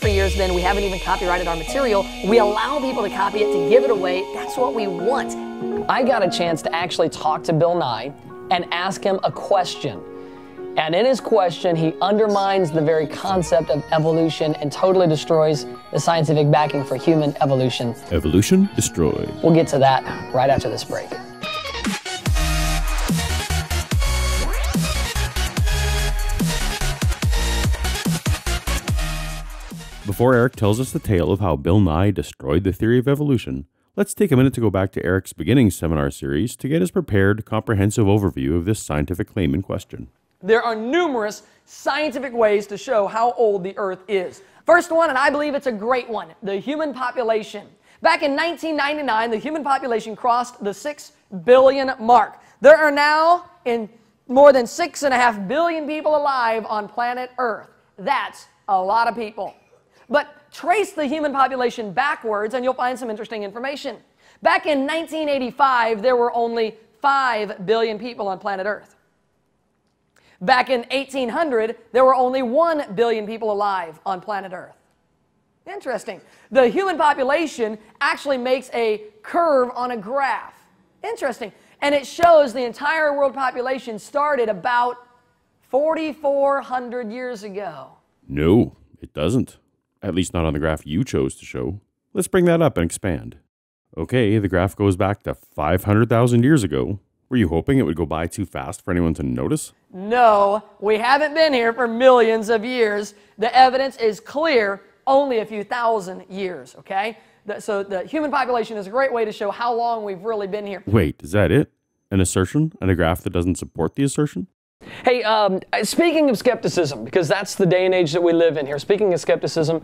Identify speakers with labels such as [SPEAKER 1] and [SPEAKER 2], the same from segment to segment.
[SPEAKER 1] For years then, we haven't even copyrighted our material. We allow people to copy it, to give it away. That's what we want. I got a chance to actually talk to Bill Nye and ask him a question. And in his question, he undermines the very concept of evolution and totally destroys the scientific backing for human evolution.
[SPEAKER 2] Evolution destroyed.
[SPEAKER 1] We'll get to that right after this break.
[SPEAKER 2] Before Eric tells us the tale of how Bill Nye destroyed the theory of evolution, let's take a minute to go back to Eric's beginning seminar series to get his prepared, comprehensive overview of this scientific claim in question.
[SPEAKER 1] There are numerous scientific ways to show how old the Earth is. First one, and I believe it's a great one, the human population. Back in 1999, the human population crossed the 6 billion mark. There are now in more than 6.5 billion people alive on planet Earth. That's a lot of people. But trace the human population backwards and you'll find some interesting information. Back in 1985, there were only 5 billion people on planet Earth. Back in 1800, there were only 1 billion people alive on planet Earth. Interesting. The human population actually makes a curve on a graph. Interesting. And it shows the entire world population started about 4,400 years ago.
[SPEAKER 2] No, it doesn't. At least not on the graph you chose to show. Let's bring that up and expand. Okay, the graph goes back to 500,000 years ago. Were you hoping it would go by too fast for anyone to notice?
[SPEAKER 1] No, we haven't been here for millions of years. The evidence is clear, only a few thousand years, okay? So the human population is a great way to show how long we've really been here.
[SPEAKER 2] Wait, is that it? An assertion and a graph that doesn't support the assertion?
[SPEAKER 1] Hey, um, speaking of skepticism, because that's the day and age that we live in here, speaking of skepticism,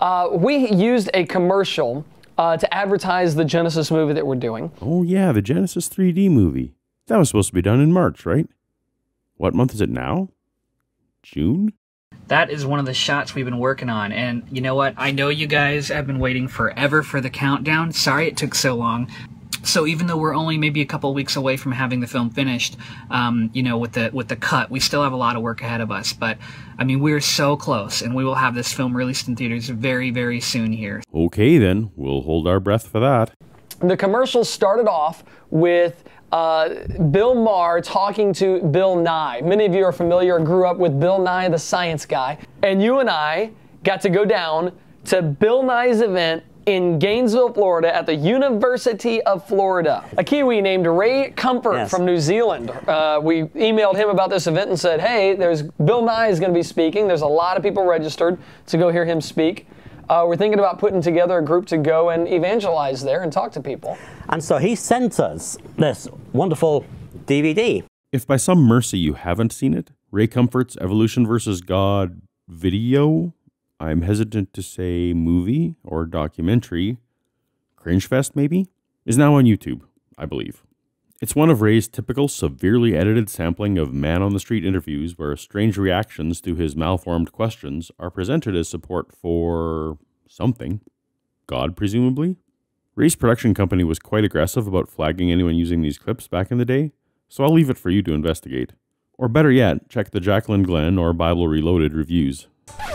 [SPEAKER 1] uh, we used a commercial uh, to advertise the Genesis movie that we're doing.
[SPEAKER 2] Oh, yeah, the Genesis 3D movie. That was supposed to be done in March, right? What month is it now? June?
[SPEAKER 3] That is one of the shots we've been working on. And you know what? I know you guys have been waiting forever for the countdown. Sorry it took so long. So even though we're only maybe a couple weeks away from having the film finished, um, you know, with the with the cut, we still have a lot of work ahead of us. But I mean, we're so close, and we will have this film released in theaters very, very soon here.
[SPEAKER 2] Okay, then we'll hold our breath for that.
[SPEAKER 1] The commercial started off with uh, Bill Maher talking to Bill Nye. Many of you are familiar, grew up with Bill Nye, the science guy, and you and I got to go down to Bill Nye's event in Gainesville, Florida, at the University of Florida. A Kiwi named Ray Comfort yes. from New Zealand. Uh, we emailed him about this event and said, hey, there's Bill Nye is going to be speaking. There's a lot of people registered to go hear him speak. Uh, we're thinking about putting together a group to go and evangelize there and talk to people.
[SPEAKER 4] And so he sent us this wonderful DVD.
[SPEAKER 2] If by some mercy you haven't seen it, Ray Comfort's Evolution versus God video I'm hesitant to say movie or documentary, Cringefest maybe, is now on YouTube, I believe. It's one of Ray's typical severely edited sampling of man on the street interviews where strange reactions to his malformed questions are presented as support for something. God, presumably? Ray's production company was quite aggressive about flagging anyone using these clips back in the day, so I'll leave it for you to investigate. Or better yet, check the Jaclyn Glenn or Bible Reloaded reviews.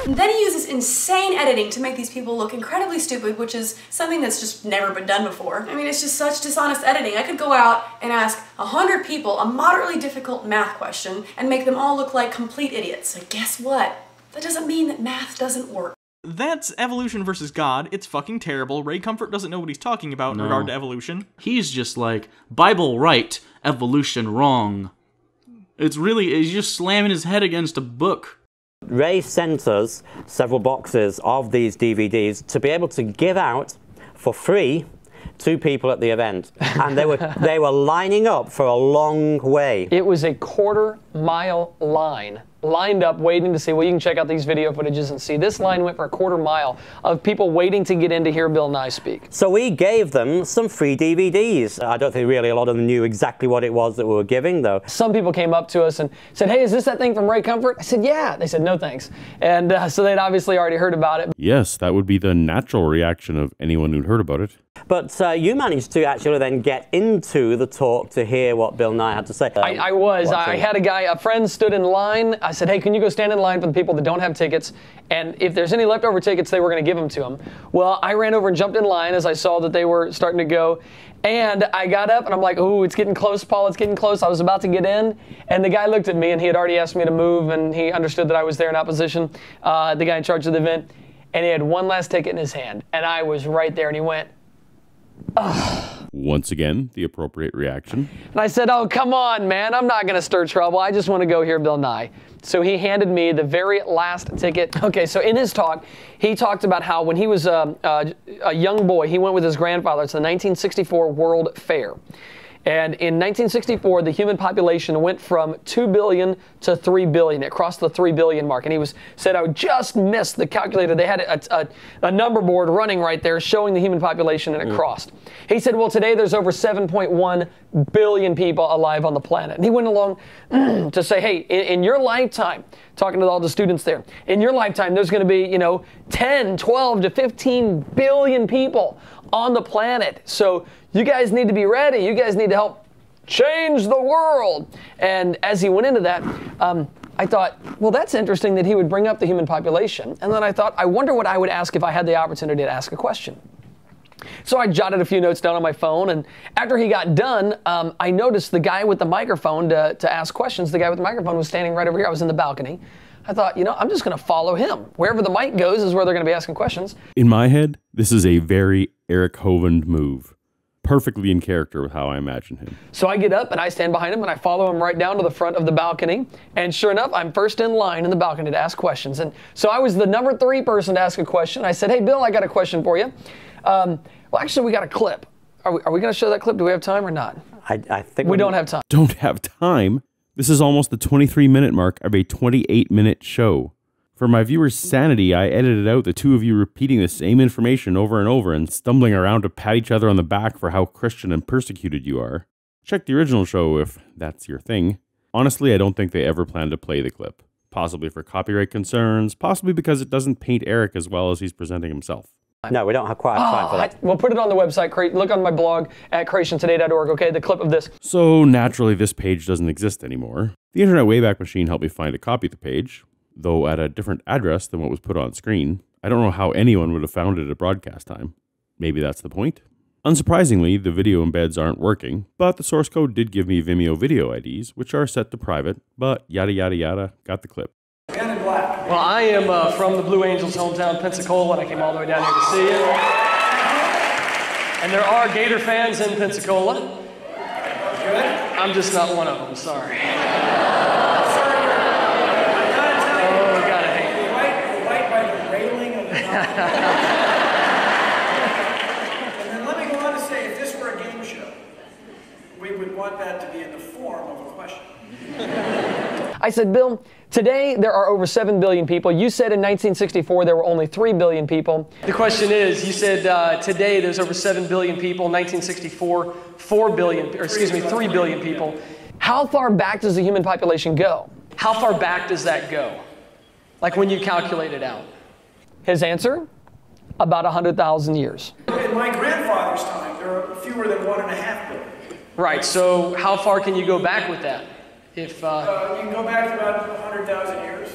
[SPEAKER 5] Then insane editing to make these people look incredibly stupid, which is something that's just never been done before. I mean, it's just such dishonest editing. I could go out and ask a hundred people a moderately difficult math question and make them all look like complete idiots. And guess what? That doesn't mean that math doesn't work.
[SPEAKER 6] That's evolution versus God. It's fucking terrible. Ray Comfort doesn't know what he's talking about
[SPEAKER 7] No.
[SPEAKER 6] in regard to evolution.
[SPEAKER 7] He's just like Bible right, evolution wrong. It's really he's just slamming his head against a book.
[SPEAKER 4] Ray sent us several boxes of these DVDs to be able to give out for free to people at the event. And they were they were lining up for a long way.
[SPEAKER 1] It was a quarter mile line lined up waiting to see. Well, you can check out these video footages and see this line went for a quarter mile of people waiting to get in to hear Bill Nye speak.
[SPEAKER 4] So we gave them some free DVDs. I don't think really a lot of them knew exactly what it was that we were giving, though.
[SPEAKER 1] Some people came up to us and said, "Hey, is this that thing from Ray Comfort?" I said, "Yeah." They said, "No, thanks." And uh, so they'd obviously already heard about it.
[SPEAKER 2] Yes, that would be the natural reaction of anyone who'd heard about it.
[SPEAKER 4] But uh, you managed to actually then get into the talk to hear what Bill Nye had to say.
[SPEAKER 1] I, I was. I had a guy, a friend stood in line. I said, hey, can you go stand in line for the people that don't have tickets? And if there's any leftover tickets, they were going to give them to him. Well, I ran over and jumped in line as I saw that they were starting to go. And I got up and I'm like, oh, it's getting close, Paul, it's getting close. I was about to get in. And the guy looked at me and he had already asked me to move and he understood that I was there in opposition, uh, the guy in charge of the event. And he had one last ticket in his hand. And I was right there and he went,
[SPEAKER 2] Once again, the appropriate reaction.
[SPEAKER 1] And I said, Oh, come on, man. I'm not going to stir trouble. I just want to go hear Bill Nye. So he handed me the very last ticket. Okay, so in his talk, he talked about how when he was a, a, a young boy, he went with his grandfather to the 1964 World Fair. And in 1964, the human population went from 2 billion to 3 billion. It crossed the 3 billion mark. And he was said, I just missed the calculator. They had a, a, a number board running right there showing the human population, and it mm. crossed. He said, Well, today there's over 7.1 billion people alive on the planet. And he went along to say, Hey, in, in your lifetime, talking to all the students there, in your lifetime, there's going to be, you know, 10, 12 to 15 billion people on the planet. So you guys need to be ready. You guys need to help change the world. And as he went into that, um, I thought, well, that's interesting that he would bring up the human population. And then I thought, I wonder what I would ask if I had the opportunity to ask a question. So I jotted a few notes down on my phone, and after he got done, um, I noticed the guy with the microphone to, to ask questions. The guy with the microphone was standing right over here. I was in the balcony. I thought, you know, I'm just going to follow him. Wherever the mic goes is where they're going to be asking questions.
[SPEAKER 2] In my head, this is a very Eric Hovind move. Perfectly in character with how I imagine him.
[SPEAKER 1] So I get up and I stand behind him and I follow him right down to the front of the balcony. And sure enough, I'm first in line in the balcony to ask questions. And so I was the number three person to ask a question. I said, Hey, Bill, I got a question for you. Um, well, actually, we got a clip. Are we, are we going to show that clip? Do we have time or not?
[SPEAKER 4] I, I think
[SPEAKER 1] We don't have time.
[SPEAKER 2] Don't have time. This is almost the 23 minute mark of a 28 minute show. For my viewers' sanity, I edited out the two of you repeating the same information over and over and stumbling around to pat each other on the back for how Christian and persecuted you are. Check the original show if that's your thing. Honestly, I don't think they ever planned to play the clip. Possibly for copyright concerns, possibly because it doesn't paint Eric as well as he's presenting himself.
[SPEAKER 4] No, we don't have quite have time ah,
[SPEAKER 1] for
[SPEAKER 4] that.
[SPEAKER 1] we'll put it on the website. cre- Look on my blog at creationtoday.org, okay? The clip of this.
[SPEAKER 2] So naturally, this page doesn't exist anymore. The Internet Wayback Machine helped me find a copy of the page, though at a different address than what was put on screen. I don't know how anyone would have found it at broadcast time. Maybe that's the point. Unsurprisingly, the video embeds aren't working, but the source code did give me Vimeo video IDs, which are set to private, but yada yada yada, got the clip.
[SPEAKER 1] Well, I am uh, from the Blue Angels' hometown, Pensacola, and I came all the way down here to see you. And there are Gator fans in Pensacola. I'm just not one of them, sorry. Oh, gotta hate it.
[SPEAKER 8] Right, right by the railing of the balcony. And then let me go on to say, if this were a game show, we would want that to be in the form of a question.
[SPEAKER 1] I said, Bill, today there are over 7 billion people. You said in 1964 there were only 3 billion people. The question is, you said uh, today there's over 7 billion people. 1964, 4 billion, or excuse me, 3 billion people. How far back does the human population go? How far back does that go? Like when you calculate it out? His answer? About 100,000 years.
[SPEAKER 8] In my grandfather's time, there are fewer than one and a half billion.
[SPEAKER 1] Right, so how far can you go back with that? If, uh,
[SPEAKER 8] Uh, you can go back to about 100,000 years.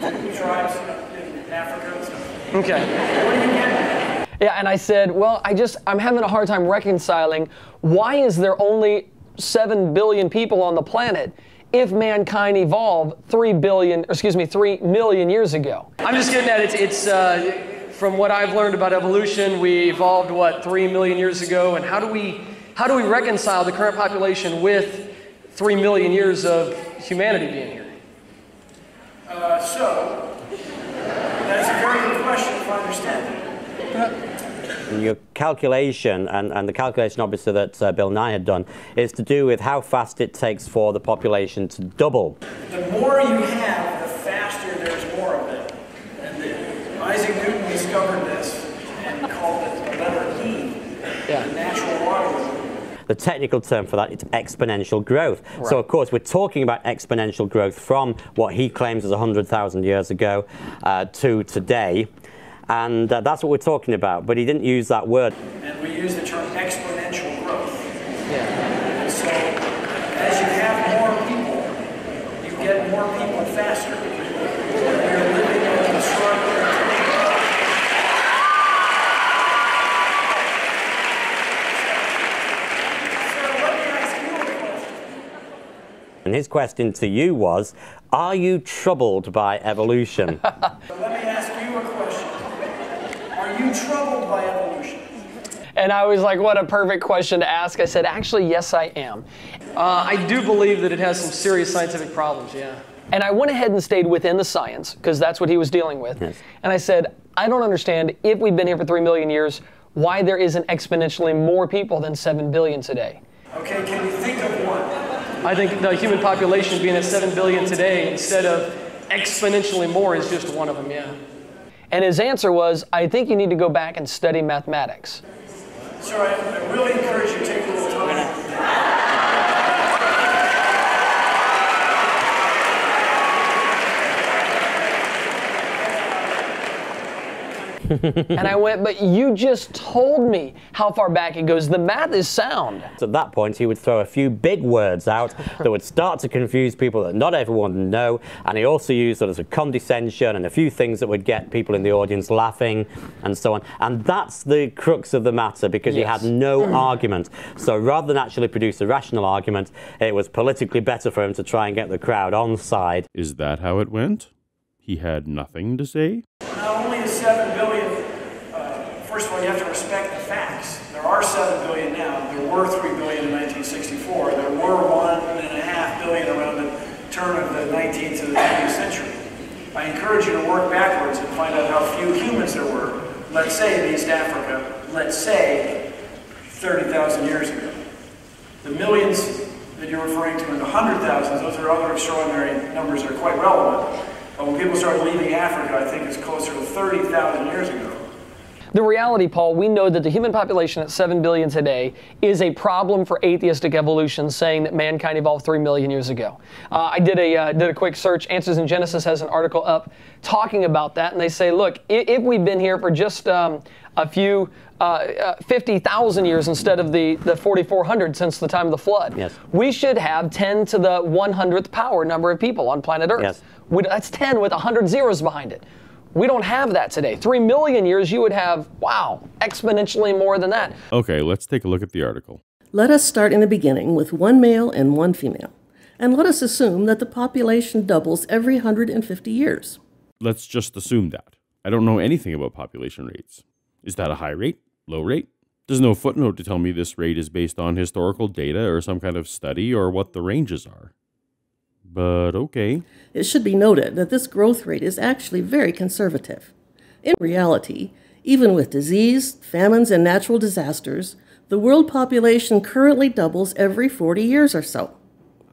[SPEAKER 8] Tribes in Africa and stuff.
[SPEAKER 1] okay.
[SPEAKER 8] What do you get?
[SPEAKER 1] Yeah, and I said, well, I just, I'm having a hard time reconciling why is there only 7 billion people on the planet if mankind evolved 3 billion, or excuse me, 3 million years ago? I'm just getting at it. It's, uh, from what I've learned about evolution, we evolved, what, 3 million years ago, and how do we, how do we reconcile the current population with 3 million years of humanity being here?
[SPEAKER 8] Uh, so, that's a very good question if I understand it.
[SPEAKER 4] And your calculation, and, and the calculation obviously that uh, Bill Nye had done, is to do with how fast it takes for the population to double.
[SPEAKER 8] The more you have, the faster there's more of it. And the, Isaac Newton discovered this and called it the letter E,
[SPEAKER 1] Yeah.
[SPEAKER 8] the natural logarithm.
[SPEAKER 4] The technical term for that is exponential growth. So, of course, we're talking about exponential growth from what he claims is 100,000 years ago uh, to today. And uh, that's what we're talking about. But he didn't use that word.
[SPEAKER 8] And and we use the term exponential growth.
[SPEAKER 1] Yeah.
[SPEAKER 8] And so, as you have more people, you get more people faster. We're living in a struggle. So let me ask you a question.
[SPEAKER 4] And his question to you was Are you troubled by evolution?
[SPEAKER 8] Let me ask you a question. Are you troubled by evolution?
[SPEAKER 1] And I was like, what a perfect question to ask. I said, actually, yes, I am. Uh, I do believe that it has some serious scientific problems, yeah. And I went ahead and stayed within the science, because that's what he was dealing with.
[SPEAKER 4] Yes.
[SPEAKER 1] And I said, I don't understand, if we've been here for three million years, why there isn't exponentially more people than seven billion today.
[SPEAKER 8] Okay, can you think of one?
[SPEAKER 1] I think the human population being at 7 billion today instead of exponentially more is just one of them, yeah. And his answer was, I think you need to go back and study mathematics.
[SPEAKER 8] So I, I really encourage you to take a time.
[SPEAKER 1] and I went, but you just told me how far back it goes. The math is sound.
[SPEAKER 4] So At that point, he would throw a few big words out that would start to confuse people that not everyone would know. And he also used sort of a condescension and a few things that would get people in the audience laughing and so on. And that's the crux of the matter because he had no argument. So rather than actually produce a rational argument, it was politically better for him to try and get the crowd on side.
[SPEAKER 2] Is that how it went? He had nothing to say?
[SPEAKER 8] Not only is 7 billion, uh, first of all, you have to respect facts. There are 7 billion now. There were 3 billion in 1964. There were 1.5 billion around the turn of the 19th to the 20th century. I encourage you to work backwards and find out how few humans there were, let's say in East Africa, let's say 30,000 years ago. The millions that you're referring to in the hundred thousands, those are other extraordinary numbers that are quite relevant. But when people started leaving Africa, I think it's closer to 30,000 years ago.
[SPEAKER 1] The reality, Paul, we know that the human population at 7 billion today is a problem for atheistic evolution, saying that mankind evolved 3 million years ago. Uh, I did a, uh, did a quick search. Answers in Genesis has an article up talking about that, and they say, look, i- if we've been here for just um, a few uh, uh, 50,000 years instead of the, the 4,400 since the time of the flood,
[SPEAKER 4] Yes.
[SPEAKER 1] we should have 10 to the 100th power number of people on planet Earth.
[SPEAKER 4] Yes.
[SPEAKER 1] We, that's 10 with 100 zeros behind it. We don't have that today. Three million years, you would have, wow, exponentially more than that.
[SPEAKER 2] Okay, let's take a look at the article.
[SPEAKER 9] Let us start in the beginning with one male and one female, and let us assume that the population doubles every 150 years.
[SPEAKER 2] Let's just assume that. I don't know anything about population rates. Is that a high rate? Low rate? There's no footnote to tell me this rate is based on historical data or some kind of study or what the ranges are. But okay.
[SPEAKER 9] It should be noted that this growth rate is actually very conservative. In reality, even with disease, famines, and natural disasters, the world population currently doubles every 40 years or so.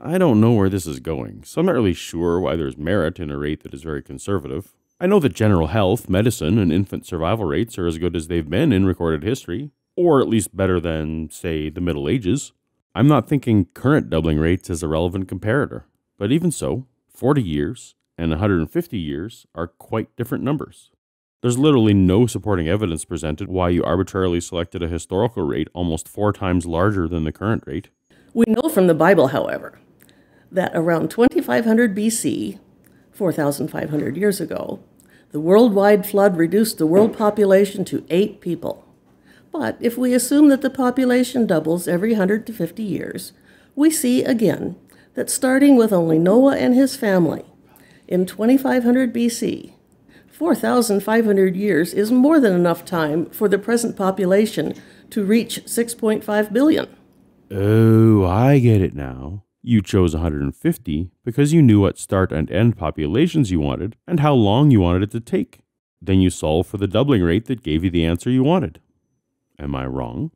[SPEAKER 2] I don't know where this is going, so I'm not really sure why there's merit in a rate that is very conservative. I know that general health, medicine, and infant survival rates are as good as they've been in recorded history, or at least better than, say, the Middle Ages. I'm not thinking current doubling rates as a relevant comparator, but even so, 40 years and 150 years are quite different numbers. There's literally no supporting evidence presented why you arbitrarily selected a historical rate almost four times larger than the current rate.
[SPEAKER 9] We know from the Bible, however, that around 2500 BC, 4,500 years ago, the worldwide flood reduced the world population to eight people. But if we assume that the population doubles every 100 to 50 years, we see again that starting with only Noah and his family in 2500 BC, 4,500 years is more than enough time for the present population to reach 6.5 billion.
[SPEAKER 2] Oh, I get it now. You chose 150 because you knew what start and end populations you wanted and how long you wanted it to take. Then you solved for the doubling rate that gave you the answer you wanted. Am I wrong?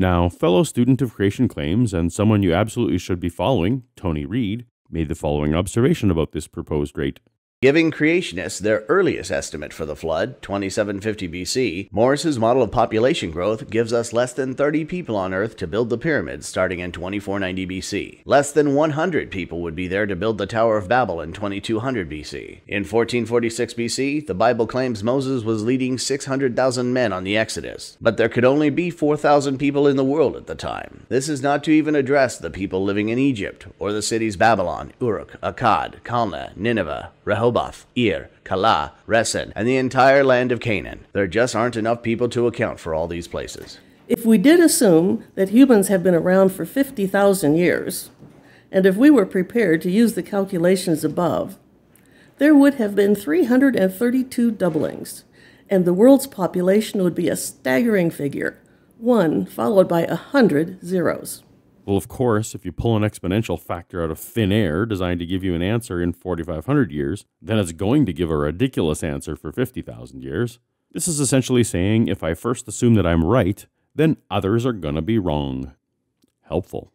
[SPEAKER 2] Now, fellow student of creation claims and someone you absolutely should be following, Tony Reed, made the following observation about this proposed rate.
[SPEAKER 10] Giving creationists their earliest estimate for the flood, 2750 BC, Morris's model of population growth gives us less than 30 people on Earth to build the pyramids starting in 2490 BC. Less than 100 people would be there to build the Tower of Babel in 2200 BC. In 1446 BC, the Bible claims Moses was leading 600,000 men on the Exodus, but there could only be 4,000 people in the world at the time. This is not to even address the people living in Egypt or the cities Babylon, Uruk, Akkad, Calneh, Nineveh, Rehoboth, Ir, Calah, Resen, and the entire land of Canaan. There just aren't enough people to account for all these places.
[SPEAKER 9] If we did assume that humans have been around for 50,000 years, and if we were prepared to use the calculations above, there would have been 332 doublings, and the world's population would be a staggering figure, one followed by a hundred zeros.
[SPEAKER 2] Well, of course, if you pull an exponential factor out of thin air designed to give you an answer in 4,500 years, then it's going to give a ridiculous answer for 50,000 years. This is essentially saying if I first assume that I'm right, then others are going to be wrong. Helpful.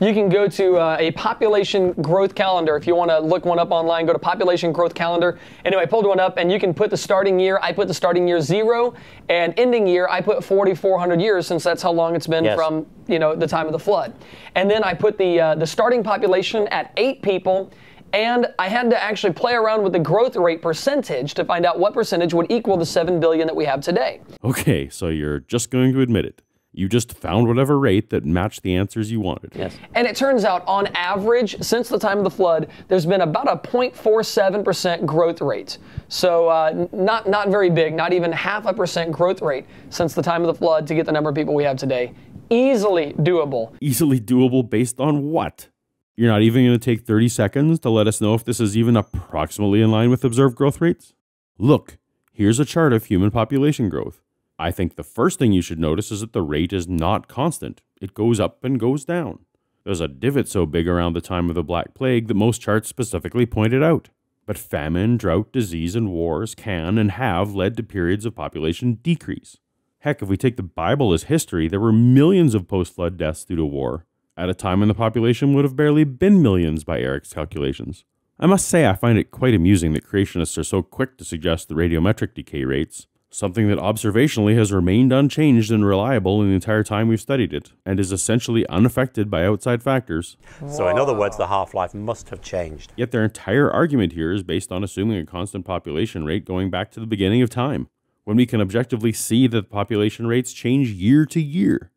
[SPEAKER 1] You can go to uh, a population growth calendar. If you want to look one up online, go to population growth calendar. Anyway, I pulled one up and you can put the starting year. I put the starting year zero and ending year, I put 4,400 years since that's how long it's been
[SPEAKER 4] Yes.
[SPEAKER 1] from, you know, the time of the flood. And then I put the, uh, the starting population at eight people and I had to actually play around with the growth rate percentage to find out what percentage would equal the 7 billion that we have today.
[SPEAKER 2] Okay, so you're just going to admit it. You just found whatever rate that matched the answers you wanted.
[SPEAKER 4] Yes.
[SPEAKER 1] And it turns out, on average, since the time of the flood, there's been about a 0.47% growth rate. So uh, not not very big, not even half a percent growth rate since the time of the flood to get the number of people we have today. Easily doable.
[SPEAKER 2] Easily doable based on what? You're not even going to take 30 seconds to let us know if this is even approximately in line with observed growth rates? Look, here's a chart of human population growth. I think the first thing you should notice is that the rate is not constant. It goes up and goes down. There's a divot so big around the time of the Black Plague that most charts specifically point it out. But famine, drought, disease, and wars can and have led to periods of population decrease. Heck, if we take the Bible as history, there were millions of post flood deaths due to war, at a time when the population would have barely been millions by Eric's calculations. I must say, I find it quite amusing that creationists are so quick to suggest the radiometric decay rates, something that observationally has remained unchanged and reliable in the entire time we've studied it, and is essentially unaffected by outside factors.
[SPEAKER 4] So, in other words, the half life must have changed.
[SPEAKER 2] Yet their entire argument here is based on assuming a constant population rate going back to the beginning of time, when we can objectively see that population rates change year to year.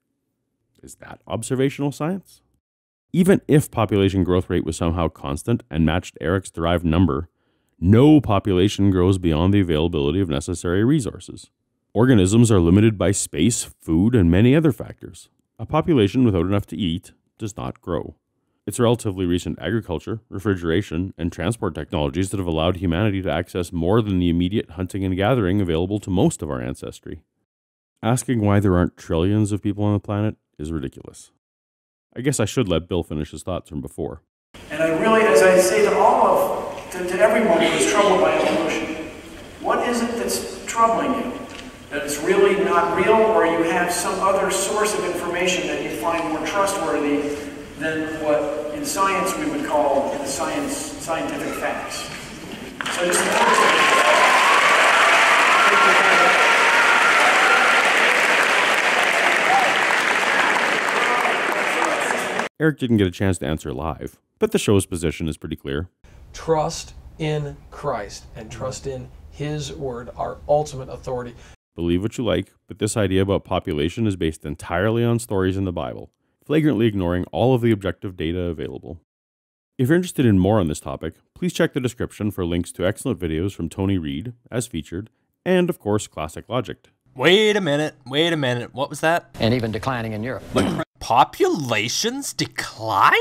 [SPEAKER 2] Is that observational science? Even if population growth rate was somehow constant and matched Eric's derived number, no population grows beyond the availability of necessary resources. Organisms are limited by space, food, and many other factors. A population without enough to eat does not grow. It's relatively recent agriculture, refrigeration, and transport technologies that have allowed humanity to access more than the immediate hunting and gathering available to most of our ancestry. Asking why there aren't trillions of people on the planet is ridiculous. I guess I should let Bill finish his thoughts from before.
[SPEAKER 8] And I really, as I say to all of, to, to everyone who is troubled by evolution, what is it that's troubling you? That it's really not real, or you have some other source of information that you find more trustworthy than what in science we would call the science, scientific facts. So just
[SPEAKER 2] Eric didn't get a chance to answer live, but the show's position is pretty clear.
[SPEAKER 11] Trust in Christ and mm-hmm. trust in His Word, our ultimate authority.
[SPEAKER 2] Believe what you like, but this idea about population is based entirely on stories in the Bible, flagrantly ignoring all of the objective data available. If you're interested in more on this topic, please check the description for links to excellent videos from Tony Reed, as featured, and of course, Classic Logicked.
[SPEAKER 12] Wait a minute, wait a minute. What was that?
[SPEAKER 13] And even declining in Europe.
[SPEAKER 12] Populations decline?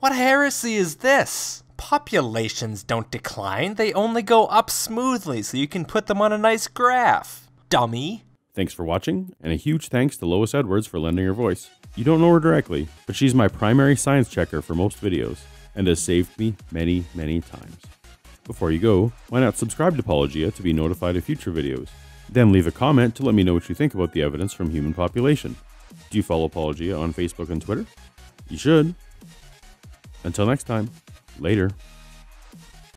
[SPEAKER 12] What heresy is this? Populations don't decline, they only go up smoothly so you can put them on a nice graph. Dummy.
[SPEAKER 2] Thanks for watching, and a huge thanks to Lois Edwards for lending her voice. You don't know her directly, but she's my primary science checker for most videos, and has saved me many, many times. Before you go, why not subscribe to Paulogia to be notified of future videos? Then leave a comment to let me know what you think about the evidence from human population. Do you follow Paulogia on Facebook and Twitter? You should. Until next time, later.